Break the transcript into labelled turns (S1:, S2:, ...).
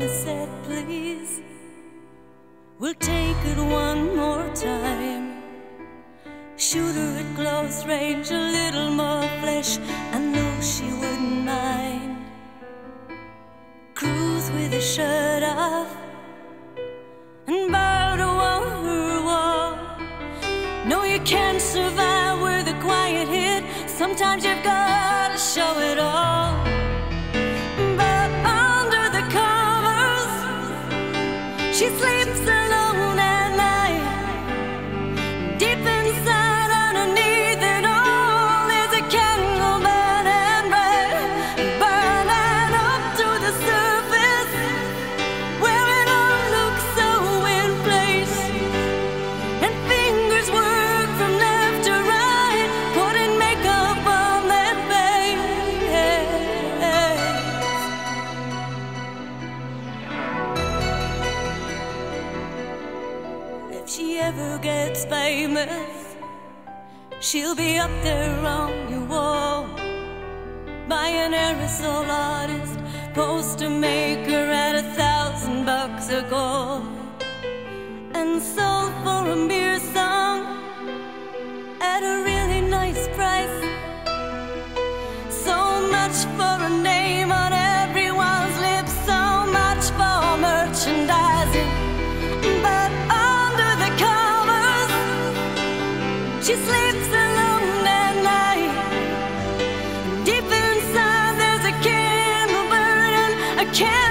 S1: wanna set, please. We'll take it one more time. Shoot her at close range, a little more flesh. I know she wouldn't mind. Cruise with her shirt off and bow to her wall. No, you can't survive with a quiet hit. Sometimes you've gotta she sleeps ever gets famous, she'll be up there on your wall. By an aerosol artist, poster maker at a thousand bucks a gold and sold for a mere song at a really nice price. So much for a name She sleeps alone at night. Deep inside, there's a candle burning. A candle